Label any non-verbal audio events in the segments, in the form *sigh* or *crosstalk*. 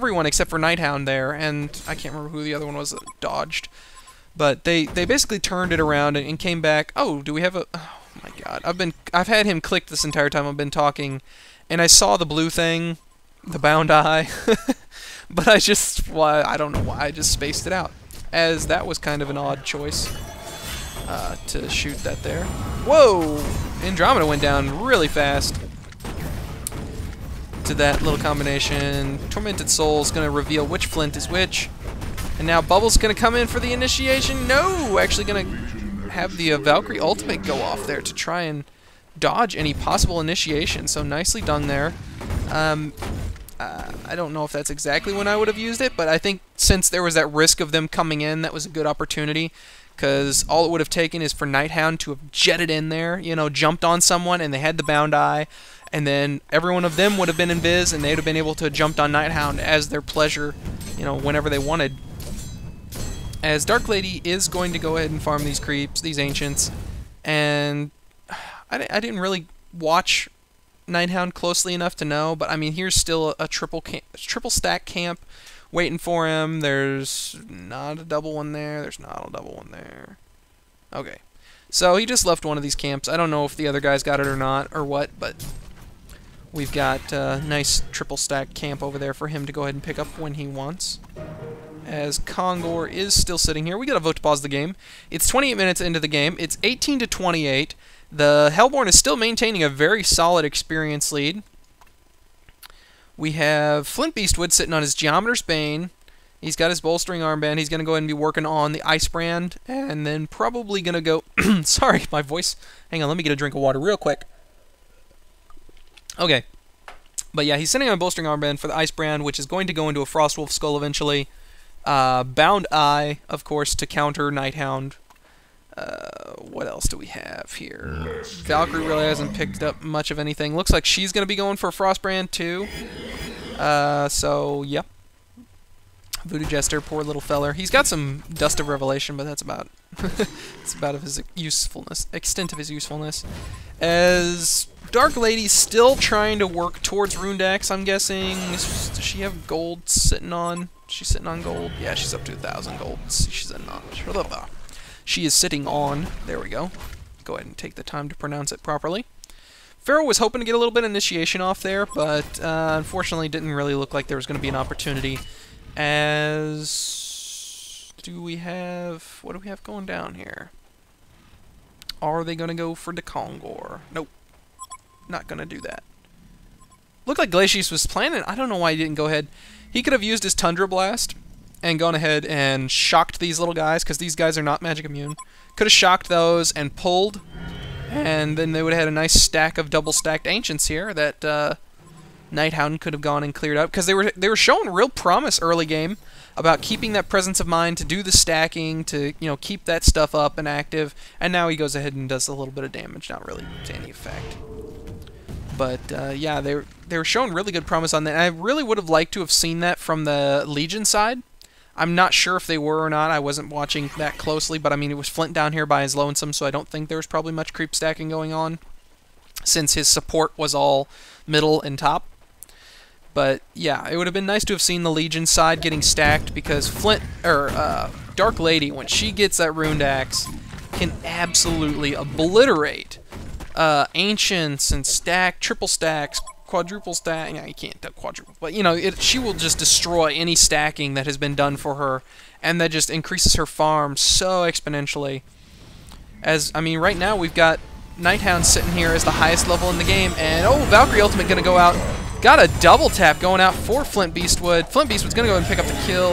everyone except for Nighthound there, and I can't remember who the other one was that dodged. But they, they basically turned it around and, and came back. Oh, do we have a... Oh my god. I've been I've had him click this entire time I've been talking, and I saw the blue thing, the bound eye, *laughs* but I just... Why, I don't know why. I just spaced it out. As that was kind of an odd choice uh, to shoot that there. Whoa! Andromeda went down really fast to that little combination. Tormented Soul's going to reveal which Flint is which. And now Bubble's going to come in for the initiation. No! Actually going to have the uh, Valkyrie ultimate go off there to try and dodge any possible initiation. So nicely done there. Um, uh, I don't know if that's exactly when I would have used it, but I think since there was that risk of them coming in, that was a good opportunity because all it would have taken is for Nighthound to have jetted in there, you know, jumped on someone, and they had the bound eye, and then every one of them would have been in biz, and they'd have been able to jump on Nighthound as their pleasure, you know, whenever they wanted. As Dark Lady is going to go ahead and farm these creeps, these ancients, and I, I didn't really watch Nighthound closely enough to know, but I mean, here's still a, a triple camp, triple stack camp waiting for him. There's not a double one there. There's not a double one there. Okay. So he just left one of these camps. I don't know if the other guys got it or not, or what, but we've got a nice triple stack camp over there for him to go ahead and pick up when he wants. As Kongor is still sitting here, we got to vote to pause the game. It's 28 minutes into the game. It's 18 to 28. The Hellborn is still maintaining a very solid experience lead. We have Flint Beastwood sitting on his Geometer's Bane. He's got his bolstering armband. He's going to go ahead and be working on the Ice Brand, and then probably going to go... *coughs* sorry, my voice. Hang on, let me get a drink of water real quick. Okay. But yeah, he's sitting on a bolstering armband for the Ice Brand, which is going to go into a Frostwolf skull eventually. Uh, Bound Eye, of course, to counter Nighthound. Uh, what else do we have here? Valkyrie really hasn't picked up much of anything. Looks like she's going to be going for a Frostbrand too. Uh, so, yep. Voodoo Jester, poor little feller. He's got some Dust of Revelation, but that's about *laughs* that's about of his usefulness, extent of his usefulness. As Dark Lady's still trying to work towards Rundax, I'm guessing. Does she have gold sitting on? She's sitting on gold. Yeah, she's up to a thousand gold. She's a notch she is sitting on. There we go. Go ahead and take the time to pronounce it properly. Pharaoh was hoping to get a little bit of initiation off there, but uh, unfortunately didn't really look like there was going to be an opportunity. As... Do we have... What do we have going down here? Are they going to go for the Kongor? Nope. Not going to do that. Looked like Glacius was planning. I don't know why he didn't go ahead. He could have used his Tundra Blast and gone ahead and shocked these little guys, because these guys are not magic immune. Could have shocked those and pulled, and then they would have had a nice stack of double stacked ancients here that uh, Nighthound could have gone and cleared up, because they were they were showing real promise early game about keeping that presence of mind to do the stacking, to you know keep that stuff up and active, and now he goes ahead and does a little bit of damage, not really to any effect. But uh, yeah, they they were showing really good promise on that. I really would have liked to have seen that from the Legion side I'm not sure if they were or not. I wasn't watching that closely, but I mean, it was Flint down here by his lonesome, so I don't think there was probably much creep stacking going on since his support was all middle and top. But yeah, it would have been nice to have seen the Legion side getting stacked because Flint or uh, Dark Lady, when she gets that runed axe, can absolutely obliterate uh, ancients and stack triple stacks, quadruple stack. Yeah, you can't do quadruple, but you know, it, she will just destroy any stacking that has been done for her, and that just increases her farm so exponentially. As I mean, right now we've got Nighthound sitting here as the highest level in the game, and oh, Valkyrie Ultimate gonna go out. Got a double tap going out for Flint Beastwood. Flint Beastwood's gonna go and pick up the kill.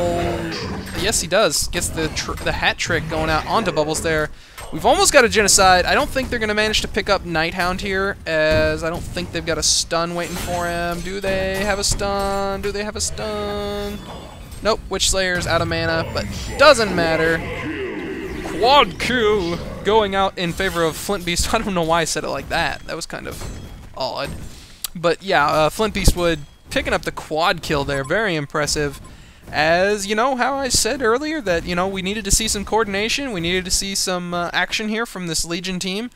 Yes, he does. Gets the the hat trick going out onto Bubbles there. We've almost got a Genocide. I don't think they're going to manage to pick up Nighthound here, as I don't think they've got a stun waiting for him. Do they have a stun? Do they have a stun? Nope, Witch Slayer's out of mana, but doesn't matter. Quad kill going out in favor of Flint Beast. *laughs* I don't know why I said it like that. That was kind of odd. But yeah, uh, Flint Beastwood picking up the quad kill there. Very impressive as you know how I said earlier that you know we needed to see some coordination, we needed to see some uh, action here from this Legion team.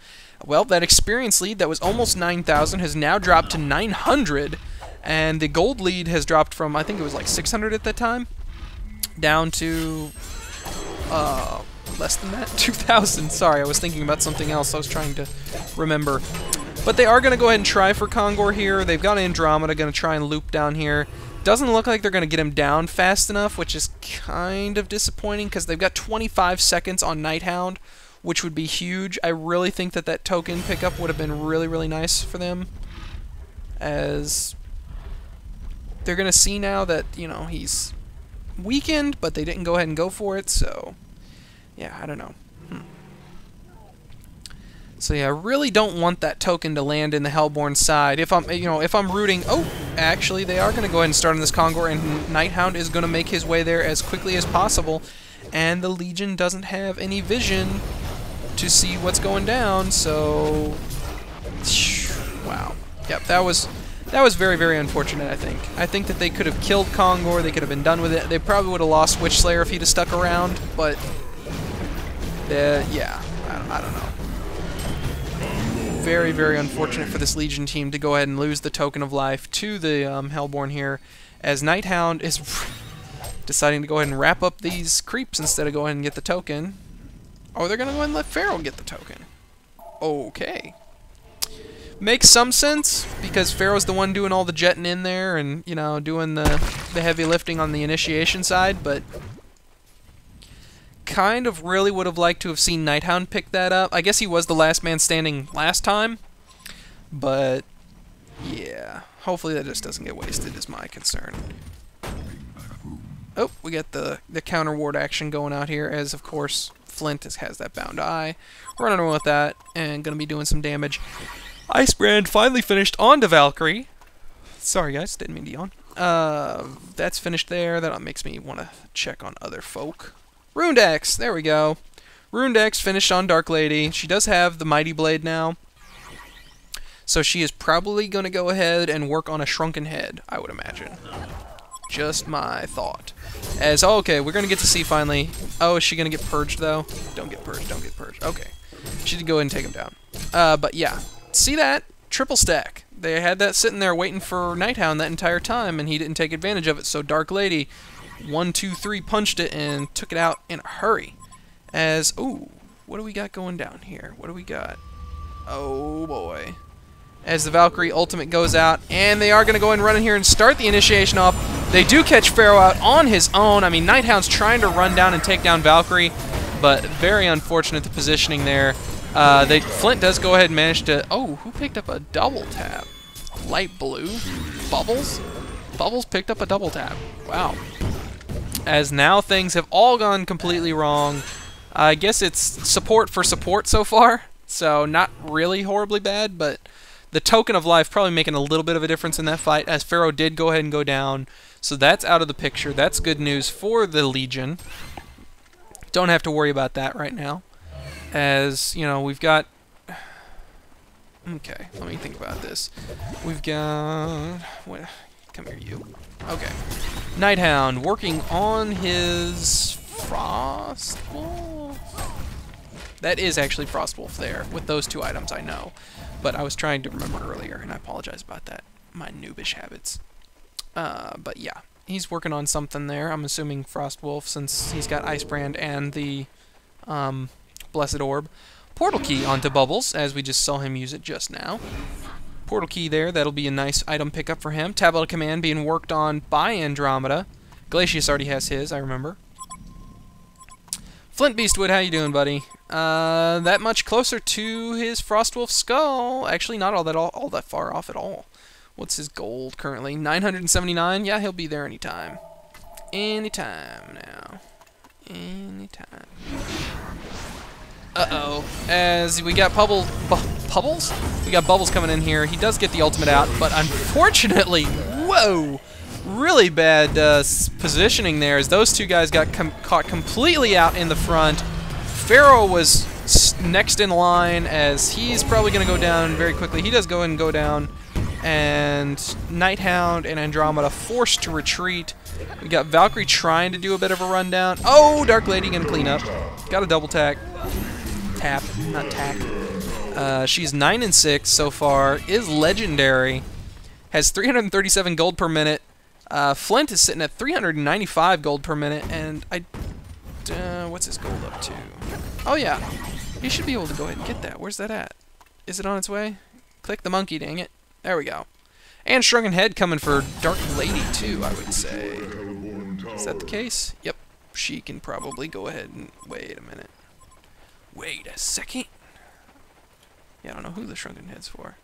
Well, that experience lead that was almost 9,000 has now dropped to 900 And the gold lead has dropped from, I think it was like 600 at that time, down to uh, less than that? *laughs* 2,000. Sorry, I was thinking about something else. I was trying to remember. But they are going to go ahead and try for Kongor here. They've got Andromeda going to try and loop down here. Doesn't look like they're going to get him down fast enough, which is kind of disappointing because they've got 25 seconds on Nighthound, which would be huge. I really think that that token pickup would have been really, really nice for them. As they're going to see now that, you know, he's weakened, but they didn't go ahead and go for it, so yeah, I don't know. So yeah, I really don't want that token to land in the Hellborn side. If I'm, you know, if I'm rooting, oh, actually they are going to go ahead and start on this Kongor, and Nighthound is going to make his way there as quickly as possible, and the Legion doesn't have any vision to see what's going down, so wow. Yep, that was that was very, very unfortunate, I think. I think that they could have killed Kongor, they could have been done with it. They probably would have lost Witch Slayer if he'd have stuck around, but... Uh, yeah, I don't, I don't know. Very, very unfortunate for this Legion team to go ahead and lose the Token of Life to the um, Hellborn here, as Nighthound is *laughs* deciding to go ahead and wrap up these creeps instead of going and get the token. Oh, they're going to go ahead and let Pharaoh get the token. Okay makes some sense because Pharaoh's the one doing all the jetting in there and you know doing the the heavy lifting on the initiation side, but kind of really would have liked to have seen Nighthound pick that up. I guess he was the last man standing last time, but yeah, hopefully that just doesn't get wasted is my concern. Oh, we got the the counter ward action going out here as of course Flint has that bound eye. Running around with that and gonna be doing some damage. Icebrand finally finished on to Valkyrie. Sorry, guys, didn't mean to yawn. Uh, that's finished there. That makes me want to check on other folk. Rundex, there we go. Rundex finished on Dark Lady. She does have the Mighty Blade now. So she is probably going to go ahead and work on a Shrunken Head, I would imagine. Just my thought. As, oh, okay, we're going to get to see finally. Oh, is she going to get purged, though? Don't get purged, don't get purged. Okay. She did go ahead and take him down. Uh, but yeah, see that? Triple stack. They had that sitting there waiting for Nighthound that entire time, and he didn't take advantage of it. So Dark Lady, one, two, three, punched it and took it out in a hurry. As, ooh, what do we got going down here? What do we got? Oh boy. As the Valkyrie ultimate goes out, and they are going to go and run in here and start the initiation off. They do catch Pharaoh out on his own. I mean, Nighthound's trying to run down and take down Valkyrie, but very unfortunate the positioning there. Uh, they Flint does go ahead and manage to... Oh, who picked up a double tap? Light blue? Bubbles? Bubbles picked up a double tap. Wow. As now things have all gone completely wrong. I guess it's support for support so far. So not really horribly bad, but the token of life probably making a little bit of a difference in that fight as Pharaoh did go ahead and go down. So that's out of the picture. That's good news for the Legion. Don't have to worry about that right now as, you know, we've got... *sighs* Okay, let me think about this. We've got... Come here, you. Okay. Nighthound working on his Frost. That is actually Frost Wolf there, with those two items, I know. But I was trying to remember earlier, and I apologize about that. My noobish habits. Uh, but yeah, he's working on something there. I'm assuming Frost Wolf, since he's got Icebrand and the um, Blessed Orb. Portal Key onto Bubbles, as we just saw him use it just now. Portal Key there, that'll be a nice item pickup for him. Tablet of Command being worked on by Andromeda. Glacius already has his, I remember. Flint Beastwood, how you doing, buddy? Uh, that much closer to his Frostwolf skull. Actually, not all that all, all that far off at all. What's his gold currently? 979? Yeah, he'll be there anytime. Anytime now. Anytime. Uh-oh. As we got Bubble... Bu Bubbles? We got Bubbles coming in here. He does get the ultimate out, but unfortunately... Whoa! Really bad uh, positioning there as those two guys got com caught completely out in the front. Pharaoh was next in line as he's probably going to go down very quickly. He does go and go down. And Nighthound and Andromeda forced to retreat. We got Valkyrie trying to do a bit of a rundown. Oh, Dark Lady going to clean up. Got a double tack tap, not. Uh, she's 9 and 6 so far, is legendary. has 337 gold per minute. Uh, Flint is sitting at 395 gold per minute, and I, uh, what's his gold up to? Oh yeah, he should be able to go ahead and get that. Where's that at? Is it on its way? Click the monkey, dang it. There we go. And Shrunken Head coming for Dark Lady too, I would say. Is that the case? Yep. She can probably go ahead and wait a minute. Wait a second. Yeah, I don't know who the Shrunken Head's for.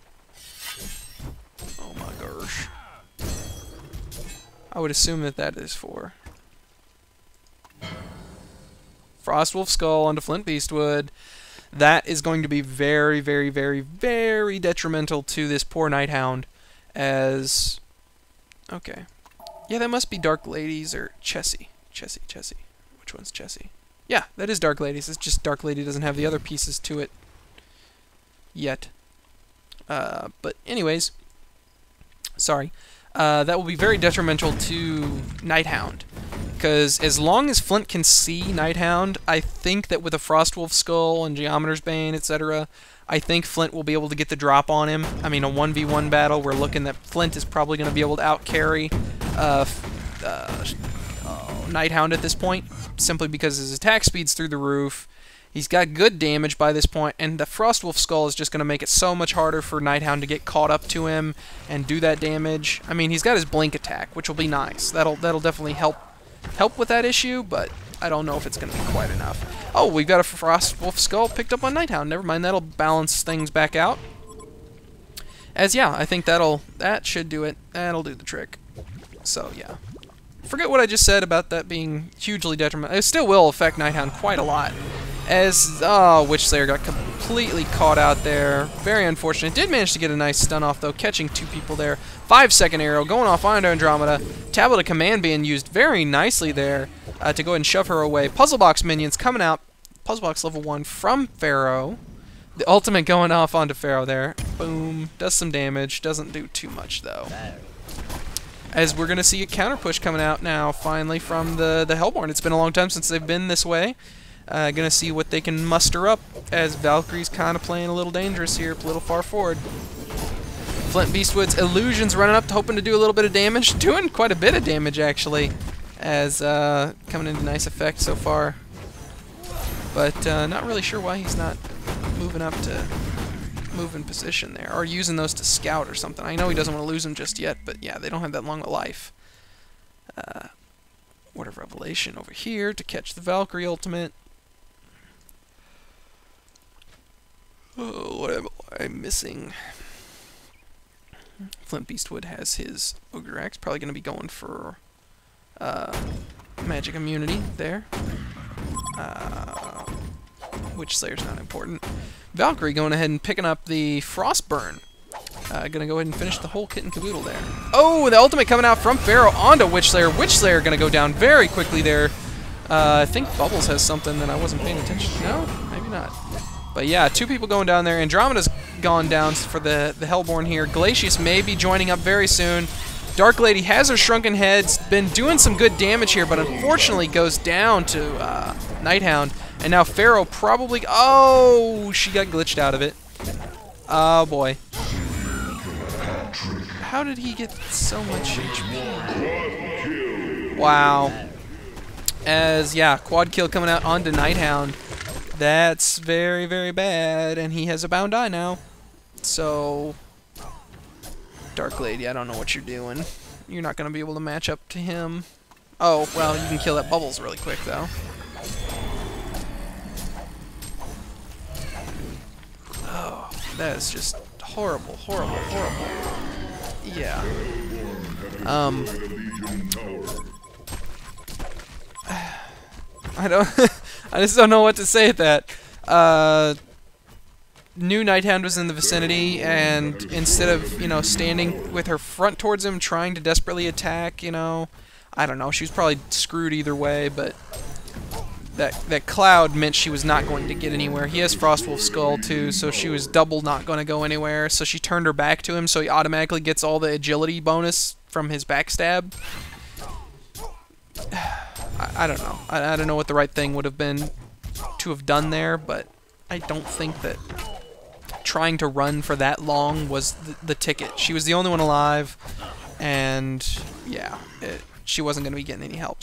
Oh my gosh. I would assume that that is for. Frostwolf Skull onto Flint Beastwood. That is going to be very, very, very, very detrimental to this poor Nighthound as... Okay. Yeah, that must be Dark Ladies or Chessie. Chessie, Chessie. Which one's Chessie? Yeah, that is Dark Ladies. It's just Dark Lady doesn't have the other pieces to it yet. Uh, but anyways, sorry. Uh, that will be very detrimental to Nighthound. Because as long as Flint can see Nighthound, I think that with a Frostwolf Skull and Geometer's Bane, etc., I think Flint will be able to get the drop on him. I mean, a 1v1 battle, we're looking that Flint is probably going to be able to outcarry uh, uh, Uh, oh, Nighthound at this point, simply because his attack speed's through the roof. He's got good damage by this point, and the Frostwolf Skull is just going to make it so much harder for Nighthound to get caught up to him and do that damage. I mean, he's got his Blink attack, which will be nice. That'll that'll definitely help help with that issue, but I don't know if it's going to be quite enough. Oh, we've got a Frostwolf Skull picked up on Nighthound. Never mind, that'll balance things back out. As yeah, I think that'll that should do it. That'll do the trick. So yeah. Forget what I just said about that being hugely detrimental. It still will affect Nighthound quite a lot. As, oh, Witch Slayer got completely caught out there. Very unfortunate. Did manage to get a nice stun off, though, catching two people there. Five second arrow going off onto Andromeda. Tablet of Command being used very nicely there uh, to go ahead and shove her away. Puzzle Box minions coming out. Puzzle Box level 1 from Pharaoh. The ultimate going off onto Pharaoh there. Boom. Does some damage. Doesn't do too much, though. As we're going to see a counter push coming out now, finally, from the, the Hellborn. It's been a long time since they've been this way. Uh, gonna see what they can muster up as Valkyrie's kind of playing a little dangerous here, a little far forward. Flint Beastwood's Illusion's running up, hoping to do a little bit of damage. *laughs* Doing quite a bit of damage, actually, as uh, coming into nice effect so far. But uh, not really sure why he's not moving up to move in position there, or using those to scout or something. I know he doesn't want to lose them just yet, but yeah, they don't have that long a life. Uh, Ward of Revelation over here to catch the Valkyrie ultimate. Oh, what am I missing? Flint Beastwood has his Ogre Axe. Probably going to be going for uh, magic immunity there. Uh, Witch Slayer's not important. Valkyrie going ahead and picking up the Frostburn. Uh, gonna go ahead and finish the whole kit and caboodle there. Oh, the ultimate coming out from Pharaoh onto Witch Slayer. Witch Slayer gonna go down very quickly there. Uh, I think Bubbles has something that I wasn't paying attention to. No? Maybe not. But yeah, two people going down there. Andromeda's gone down for the, the Hellborn here. Glacius may be joining up very soon. Dark Lady has her Shrunken Heads, been doing some good damage here, but unfortunately goes down to uh, Nighthound. And now Pharaoh probably... Oh, she got glitched out of it. Oh, boy. How did he get so much HP? Wow. As, yeah, quad kill coming out onto Nighthound. That's very, very bad, and he has a bound eye now. So, Dark Lady, I don't know what you're doing. You're not going to be able to match up to him. Oh, well, you can kill that Bubbles really quick, though. Oh, that is just horrible, horrible, horrible. Yeah. Um... *sighs* I don't... *laughs* I just don't know what to say at that. Uh, knew Nighthound was in the vicinity, and instead of, you know, standing with her front towards him, trying to desperately attack, you know, I don't know, she was probably screwed either way, but that that cloud meant she was not going to get anywhere. He has Frostwolf Skull too, so she was double not going to go anywhere. So she turned her back to him, so he automatically gets all the agility bonus from his backstab. *sighs* I, I don't know. I, I don't know what the right thing would have been to have done there, but I don't think that trying to run for that long was the, the ticket. She was the only one alive, and yeah, it, she wasn't going to be getting any help.